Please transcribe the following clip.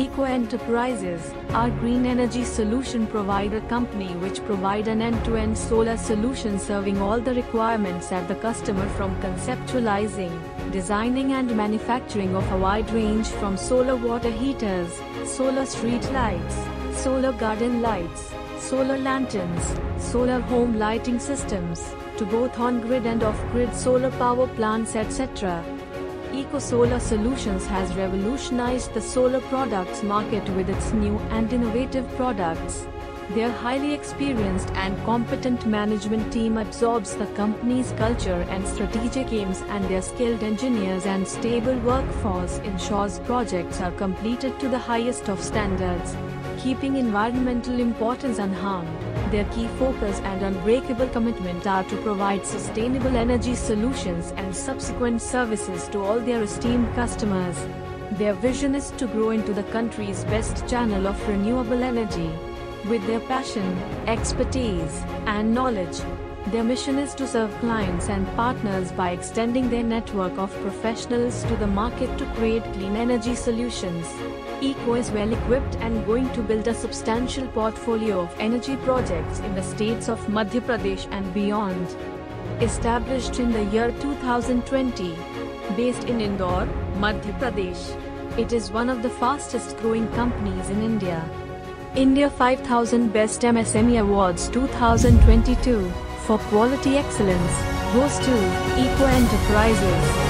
Eco Enterprises, our green energy solution provider company which provide an end-to-end solar solution serving all the requirements at the customer from conceptualizing, designing and manufacturing of a wide range from solar water heaters, solar street lights, solar garden lights, solar lanterns, solar home lighting systems, to both on-grid and off-grid solar power plants etc. EcoSolar Solutions has revolutionized the solar products market with its new and innovative products. Their highly experienced and competent management team absorbs the company's culture and strategic aims and their skilled engineers and stable workforce ensures projects are completed to the highest of standards, keeping environmental importance unharmed. Their key focus and unbreakable commitment are to provide sustainable energy solutions and subsequent services to all their esteemed customers. Their vision is to grow into the country's best channel of renewable energy. With their passion, expertise, and knowledge, their mission is to serve clients and partners by extending their network of professionals to the market to create clean energy solutions. ECO is well equipped and going to build a substantial portfolio of energy projects in the states of Madhya Pradesh and beyond. Established in the year 2020, based in Indore, Madhya Pradesh, it is one of the fastest growing companies in India. India 5000 Best MSME Awards 2022 for quality excellence goes to Eco Enterprises.